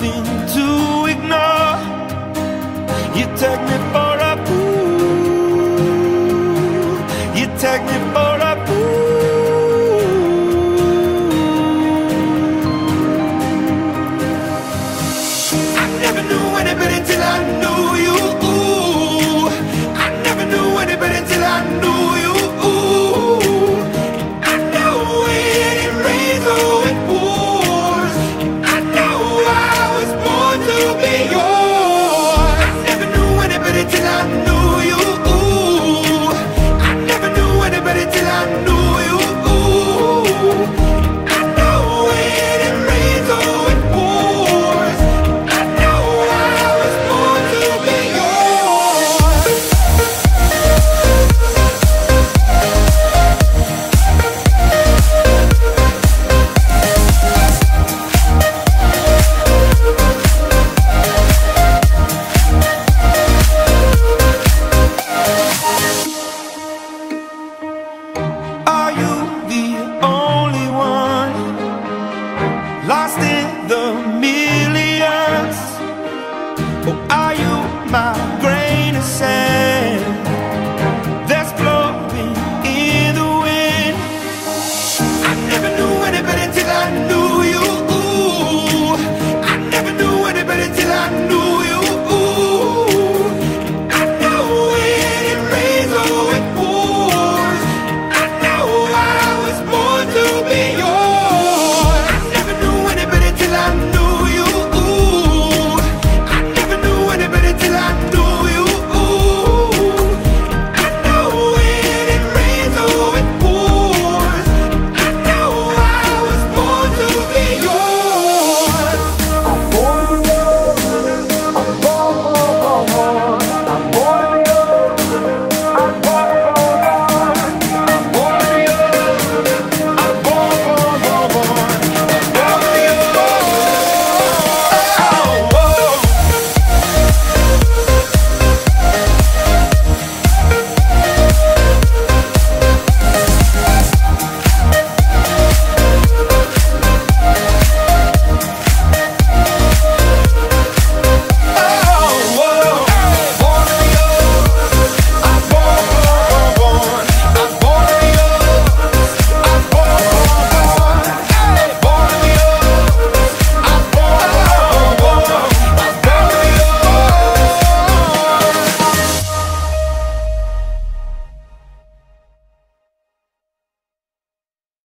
nothing to ignore. You take me for a fool. You take me for. lost in the millions? Oh, are you my grain of sand?